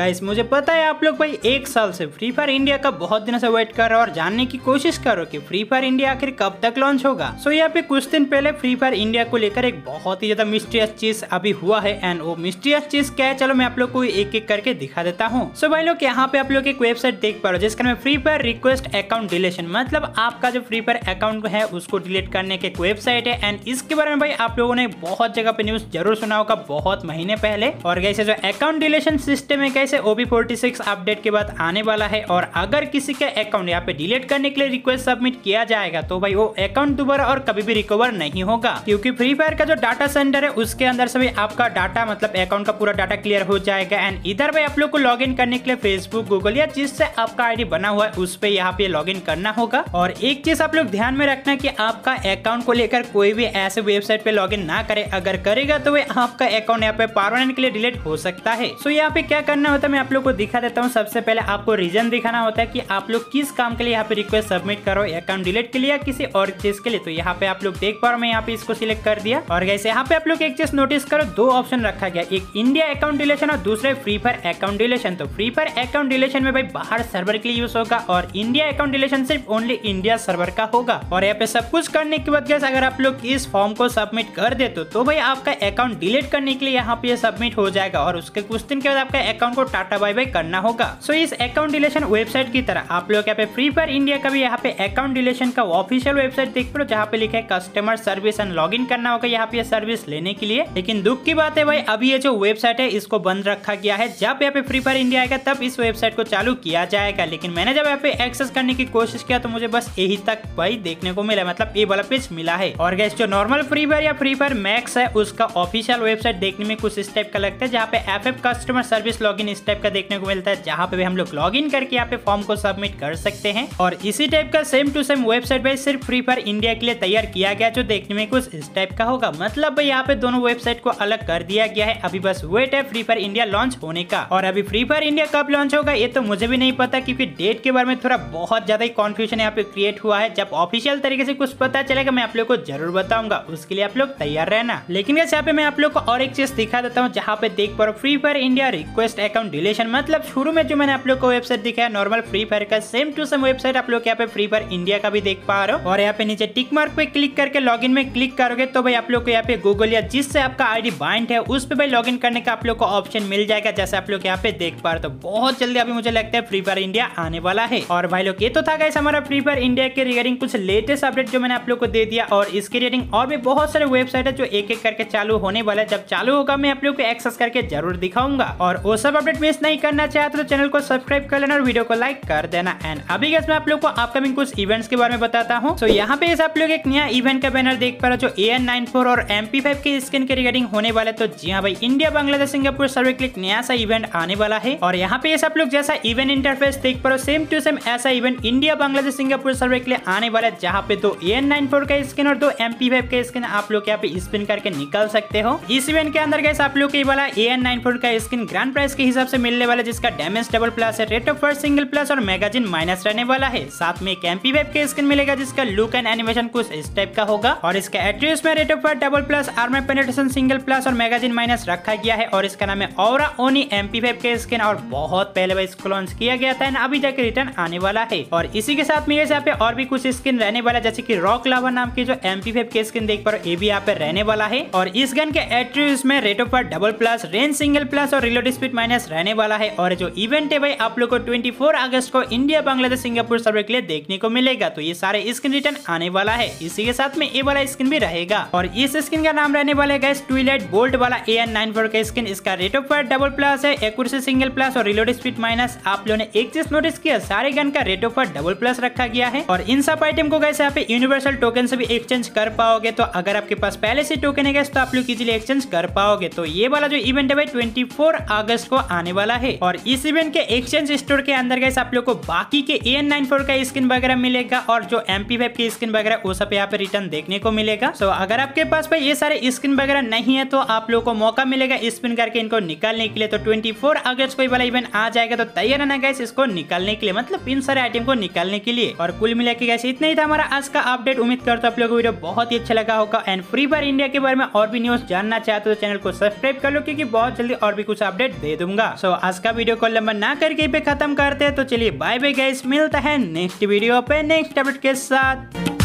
Guys मुझे पता है आप लोग भाई एक साल से फ्री फायर इंडिया का बहुत दिनों से वेट कर रहे हो और जानने की कोशिश करो कि फ्री फायर इंडिया आखिर कब तक लॉन्च होगा। सो यहाँ पे कुछ दिन पहले फ्री फायर इंडिया को लेकर एक बहुत ही ज़्यादा मिस्टीरियस चीज़ अभी हुआ है एंड वो मिस्टीरियस चीज़ क्या है, चलो मैं आप लोग को एक एक करके दिखा देता हूँ। सो भाई लोग, यहाँ पे आप लोग एक वेबसाइट देख पा रहे हो जिसका नाम Free Fire request account deletion मतलब आपका जो फ्री फायर अकाउंट है, उसको डिलीट करने के वेबसाइट है एंड इसके बारे में भाई आप लोगों ने बहुत जगह पे न्यूज़ ज़रूर सुना होगा बहुत महीने पहले। और कैसे जो अकाउंट डिलेशन सिस्टम है कैसे फोर्टी सिक्स अपडेट के बाद आने वाला है और अगर किसी का अकाउंट यहाँ पे डिलीट करने के लिए रिक्वेस्ट सबमिट किया जाएगा तो भाई वो अकाउंट दोबारा और कभी भी रिकवर नहीं होगा। क्योंकि फ्री फायर का जो डाटा सेंटर है, उसके अंदर से भी आपका डाटा मतलब अकाउंट का पूरा डाटा क्लियर हो जाएगा। एंड इधर भाई आप लोग को लॉग करने के लिए फेसबुक गूगल या जिससे आपका आईडी बना हुआ है, उस पर यहाँ पे लॉग करना होगा। और एक चीज़ आप लोग ध्यान में रखना की आपका अकाउंट को लेकर कोई भी ऐसे वेबसाइट पे लॉग ना करे। अगर करेगा तो वे आपका अकाउंट यहाँ पे परमानेंट के लिए डिलीट हो सकता है। सो यहाँ पे क्या करना है मैं आप लोग को दिखा देता हूँ। सबसे पहले आपको रीजन दिखाना होता है कि आप लोग किस काम के लिए यहाँ पे रिक्वेस्ट सबमिट करो अकाउंट डिलीट के लिए या किसी और चीज़ के लिए। तो यहाँ पे आप लोग देख पा रहे मैं यहाँ पे इसको सिलेक्ट कर दिया। और गैसे यहाँ पे आप लोग एक चीज़ नोटिस करो दो ऑप्शन रखा गया। एक इंडिया अकाउंट डिलेशन और दूसरे फ्री फायर अकाउंट डिलेशन तो फ्री फायर अकाउंट डिलेशन में भाई बाहर सर्वर के लिए यूज़ होगा और इंडिया अकाउंट डिलेशन सिर्फ़ ओनली इंडिया सर्वर का होगा। और यहाँ पे सब कुछ करने के बाद गैस अगर आप लोग इस फॉर्म को सबमिट कर दे तो, तो भाई आपका अकाउंट डिलीट करने के लिए यहाँ पे सबमिट हो जाएगा। और उसके कुछ दिन के बाद आपका अकाउंट को टाटा बाय बाय करना होगा। सो इस अकाउंट डिलेशन वेबसाइट की तरह आप लोग यहाँ पे फ्री फायर इंडिया का भी यहाँ पे अकाउंट डिलेशन का ऑफिशियल वेबसाइट देख पा जहाँ पे लिखा कस्टमर सर्विस एंड लॉग करना होगा यहाँ पे सर्विस लेने के लिए। लेकिन दुख की बात है भाई, अभी ये जो वेबसाइट है, इसको बंद रखा गया है। जब यहाँ पे फ्री फायर इंडिया आएगा, तब इस वेबसाइट को चालू किया जाएगा। लेकिन मैंने जब यहाँ पे एक्सेस करने की कोशिश किया तो मुझे बस यही तक भाई देखने को मिला। मतलब ये वाला पेज मिला है। और गैस जो नॉर्मल फ्री फायर या फ्री फायर मैक्स है, उसका ऑफिशियल वेबसाइट देखने में कुछ इस टाइप का लगता है, जहाँ पे एफ़ कस्टमर सर्विस लॉगिन इस टाइप का देखने को मिलता है, जहाँ पे हम लोग लॉग इन करके यहाँ पे फॉर्म को सबमिट कर सकते हैं। और इसी टाइप का सेम टू सेम वेबसाइट भाई सिर्फ़ फ्री फायर इंडिया के लिए तैयार किया गया, जो देखने में कुछ इस टाइप का होगा। मतलब यहाँ पे दोनों वेबसाइट को अलग कर दिया गया है। अभी बस वेट है फ्री फायर इंडिया लॉन्च होने का। और अभी फ्री फायर इंडिया कब लॉन्च होगा, ये तो मुझे भी नहीं पता, क्योंकि डेट के बारे में थोड़ा बहुत ज़्यादा ही कॉन्फ्यूजन यहाँ पे क्रिएट हुआ है। जब ऑफिशियल तरीके से कुछ पता चलेगा, मैं आप लोग को ज़रूर बताऊँगा। उसके लिए आप लोग तैयार रहना। लेकिन यहाँ पे मैं आप लोग को और एक चीज़ दिखा देता हूँ, जहाँ पे देख पा रहा Free Fire India request account deletion मतलब शुरू में जो मैंने आप लोग को वेबसाइट दिखाया नॉर्मल फ्री फायर का सेम टू सेम वेबसाइट आप लोग यहाँ पे फ्री फायर इंडिया का भी देख पा रहे हो। और यहाँ पे नीचे टिक मार्क पे क्लिक करके लॉग में क्लिक करोगे तो भाई आप लोग को यहाँ पे गूगल या जिससे आपका आईडी बाइंड है, उस पर भाई लॉग करने का आप लोग को ऑप्शन मिल जाएगा, जैसे आप लोग यहाँ पे देख पा रहे तो बहुत जल्दी अभी मुझे लगता है फ्री फायर इंडिया आने वाला है। और भाई लोग, ये तो था गाइस हमारा फ्री फायर इंडिया के रिगार्डिंग कुछ लेटेस्ट अपडेट जो मैंने आप लोग को दे दिया। और इसके रिगार्डिंग और भी बहुत सारे वेबसाइट है जो एक एक करके चालू होने वाला है। जब चालू होगा, मैं आप लोग को एक्सेस करके ज़रूर दिखाऊँगा। और वो सब अपडेट मिस नहीं करना चाहते तो चैनल को सब्सक्राइब कर लेना और वीडियो को लाइक कर देना। एंड अभी मैं आप लोग को अपकमिंग कुछ इवेंट्स के बारे में बताता हूँ। तो यहाँ पे आप लोग एक नया इवेंट का बैनर देख पा रहे जो ए एन और एम के स्किन के रिगार्डिंग होने वाले तो जी हाँ भाई इंडिया बांग्लादेश सिंगापुर सर्वे के नया सा इवेंट आने वाला है। और यहाँ पे आप लोग जैसा इवेंट इंटरफेस देख पा रहे सेम टू सेम ऐसा event India Bangladesh Singapore server के लिए आने वाला है, जहाँ पे दो ए का स्किन और दो एम का स्किन आप लोग यहाँ पे स्पिन करके निकल सकते हो। इस इवेंट के अंदर गैस आप लोग के वाला ए का स्किन ग्रांड प्राइस के हिसाब से मिलने वाला जिसका डैमेज डबल प्लस है rate of first single plus और मैगजीन माइनस रहने वाला है। साथ में एक एमपी वेब का स्किन मिलेगा जिसका लुक एंड एनिमेशन कुछ इस टाइप का होगा। और इसका एट्रीब्यूट्स में rate of first double plus armour penetration single plus और मैगजीन माइनस रखा गया है। और इसका नाम है और ओनी एमपी वेब के स्किन और बहुत पहले बार इसको लॉन्च किया गया था अभी जाके रिटर्न आने वाला है। और इसी के साथ में यहाँ पे और भी कुछ स्किन रहने वाला जैसे की रॉक लावर नाम की जो एमपी वेब के स्किन देख पा रहे भी यहाँ पे रहने वाला है। और इस गन के एट्रीब्यूट्स में rate of double plus range single plus और रिलोड स्पीड माइनस रहने वाला है और जो इवेंट है भाई, आप लोग को 24 अगस्त को इंडिया बांग्लादेश सिंगापुर सर्वे के लिए देखने को मिलेगा। तो ये सारे स्क्रीन रिटर्न आने वाला है। इसी के साथ में ये वाला स्किन भी रहेगा। और इस स्किन का नाम रहने वाला है ट्विलाइट बोल्ट वाला ए एन नाइन फोर का स्किन इसका rate of fire double plus है एक्यूरेसी सिंगल प्लस और रिलोड स्पीड माइनस आप लोगों ने एक चीज़ नोटिस किया, सारे गन का rate of fire double plus रखा गया है। और इन सब आइटम को गैस यहाँ पे यूनिवर्सल टोकन से भी एक्सचेंज कर पाओगे। तो अगर आपके पास पहले से टोकन है गैस तो आप लोग इजिली एक्सचेंज कर पाओगे। तो ये वाला जो इवेंट है भाई ट्वेंटी अगस्त को आने वाला है। और इस इवेंट के एक्सचेंज स्टोर के अंदर गैस आप लोग को बाकी के ए का स्किन वगैरह मिलेगा और जो एम पी की स्किन वगैरह, वो सब यहाँ पे रिटर्न देखने को मिलेगा। तो अगर आपके पास भाई ये सारे स्किन वगैरह नहीं है तो आप लोग को मौका मिलेगा स्पिन करके इनको निकालने के लिए। तो 24 अगस्त को वाला इवेंट आ जाएगा। तो तैयार रहना गैस इसको निकालने के लिए मतलब इन सारे आइटम को निकालने के लिए। और कुल मिला के गैस इतना ही था हमारा आज का अपडेट उम्मीद करता हूँ आप लोगों को वीडियो बहुत ही अच्छा लगा होगा। एंड फ्री फायर इंडिया के बारे में और भी न्यूज़ जानना चाहते हो तो चैनल को सब्सक्राइब कर लो, क्योंकि बहुत जल्दी और भी कुछ अपडेट दे दूँगा। होगा सो आज का वीडियो को लंबा ना करके पे खत्म करते हैं तो चलिए बाय बाय गाइस मिलता है नेक्स्ट वीडियो पे नेक्स्ट अपडेट के साथ।